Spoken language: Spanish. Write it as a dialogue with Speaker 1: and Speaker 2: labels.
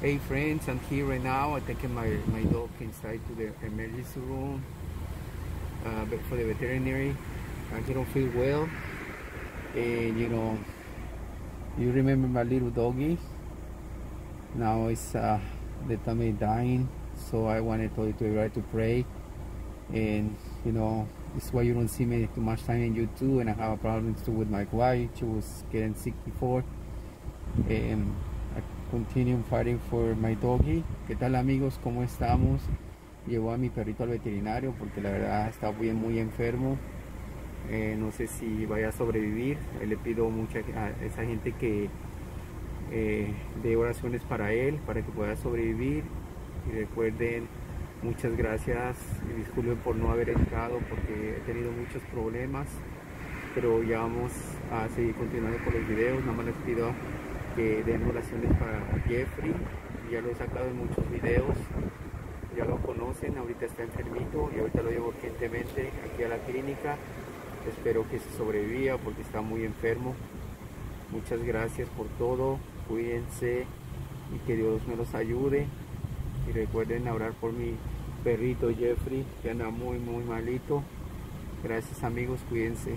Speaker 1: Hey friends, I'm here right now. I'm taking my, my dog inside to the emergency room uh, for the veterinary. I don't feel well. And you know, you remember my little doggy? Now it's uh, the tummy dying. So I wanted to, to try to pray. And you know, it's why you don't see me too much time in YouTube. And I have a problem too with my wife. She was getting sick before. And continue fighting for my doggy. ¿Qué tal amigos? ¿Cómo estamos? Llevo a mi perrito al veterinario porque la verdad está bien muy enfermo. Eh, no sé si vaya a sobrevivir. Le pido mucha, a esa gente que eh, dé oraciones para él, para que pueda sobrevivir. Y recuerden, muchas gracias y disculpen por no haber entrado porque he tenido muchos problemas. Pero ya vamos a seguir continuando con los videos. Nada más les pido que den oraciones para Jeffrey. Ya lo he sacado en muchos videos. Ya lo conocen, ahorita está enfermito y ahorita lo llevo urgentemente aquí a la clínica. Espero que se sobreviva porque está muy enfermo. Muchas gracias por todo. Cuídense y que Dios me los ayude. Y recuerden orar por mi perrito Jeffrey que anda muy muy malito. Gracias amigos, cuídense.